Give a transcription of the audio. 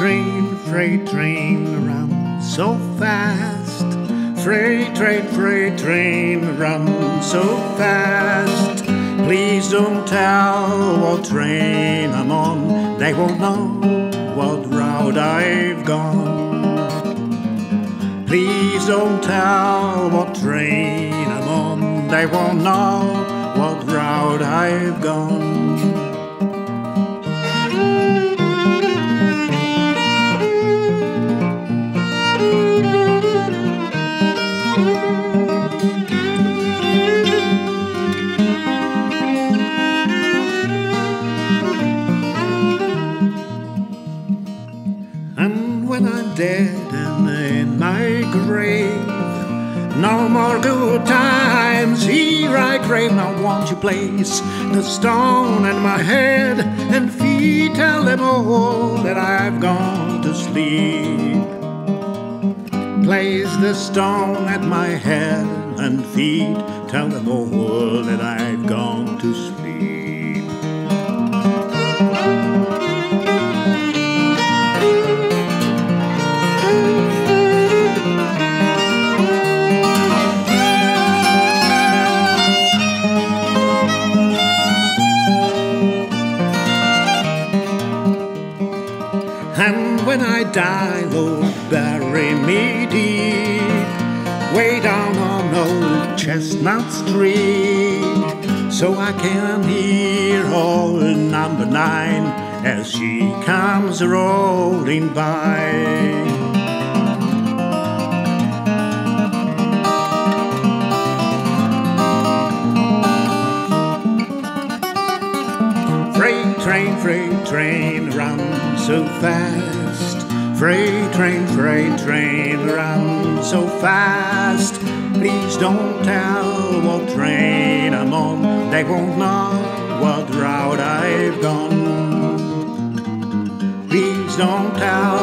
freight train runs so fast. Freight train, freight train runs so fast. Please don't tell what train I'm on. They won't know what route I've gone. Please don't tell what train I'm on. They won't know what route I've gone. Dead and in my grave, no more good times here I crave. Now won't you place the stone at my head and feet? Tell them all that I've gone to sleep. Place the stone at my head and feet. Tell them all that I've gone to sleep. Die, Lord, oh, bury me deep, way down on old Chestnut Street, so I can hear old number nine as she comes rolling by. Freight train, freight train, run so fast. Freight train, freight train, run so fast. Please don't tell what train I'm on. They won't know what route I've gone. Please don't tell